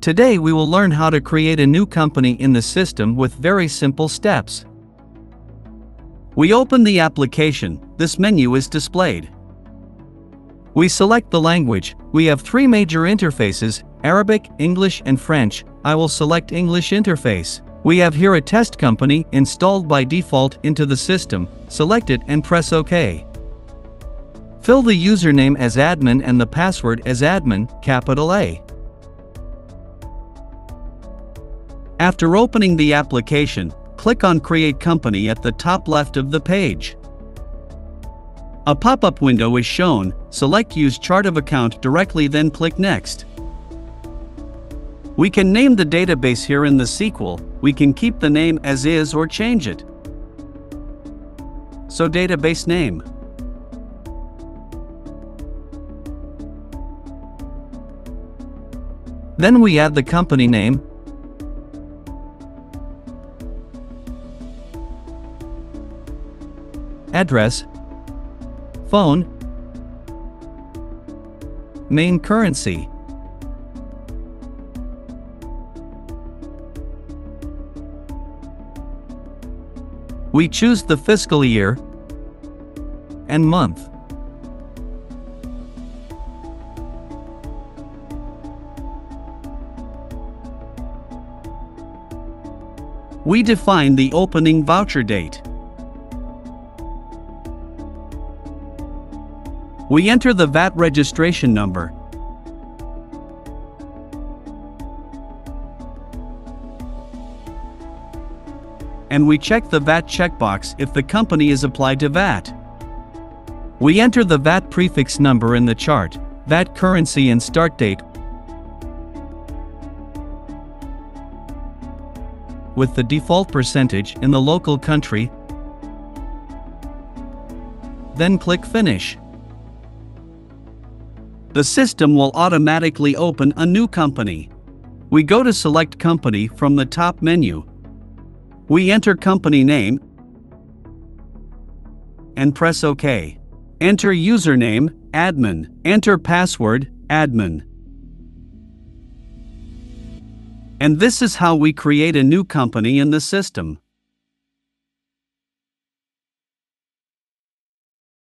Today we will learn how to create a new company in the system with very simple steps. We open the application, this menu is displayed. We select the language, we have three major interfaces, Arabic, English and French, I will select English interface. We have here a test company installed by default into the system, select it and press OK. Fill the username as admin and the password as admin, capital A. After opening the application, click on Create Company at the top left of the page. A pop-up window is shown, select Use Chart of Account directly then click Next. We can name the database here in the SQL, we can keep the name as is or change it. So database name. Then we add the company name, address, phone, main currency. We choose the fiscal year and month. We define the opening voucher date. We enter the VAT registration number. And we check the VAT checkbox if the company is applied to VAT. We enter the VAT prefix number in the chart, VAT currency and start date with the default percentage in the local country, then click Finish the system will automatically open a new company. We go to Select Company from the top menu. We enter company name and press OK. Enter username, admin. Enter password, admin. And this is how we create a new company in the system.